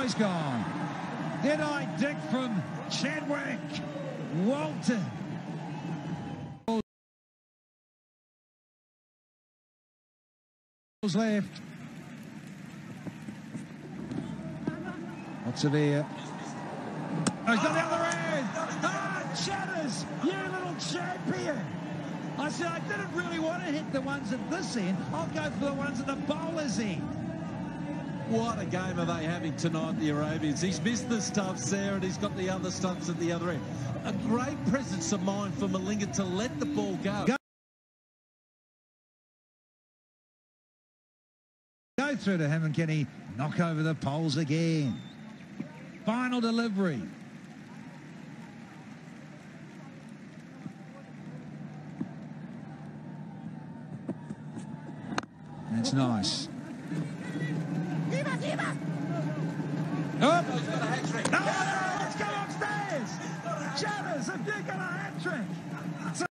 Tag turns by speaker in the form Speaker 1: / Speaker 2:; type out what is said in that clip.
Speaker 1: Gone. Did I dig from Chadwick? Walton. left. Of air. Oh, he's got the other end. Ah, Chatters, you little champion. I said I didn't really want to hit the ones at this end. I'll go for the ones at the bowler's end.
Speaker 2: What a game are they having tonight, the Arabians? He's missed the stuffs there and he's got the other stuffs at the other end. A great presence of mind for Malinga to let the ball
Speaker 1: go. go. Through to him and can he knock over the poles again? Final delivery. That's nice. Oh. No, no, let's go upstairs. Chatters, if you got a hat trick.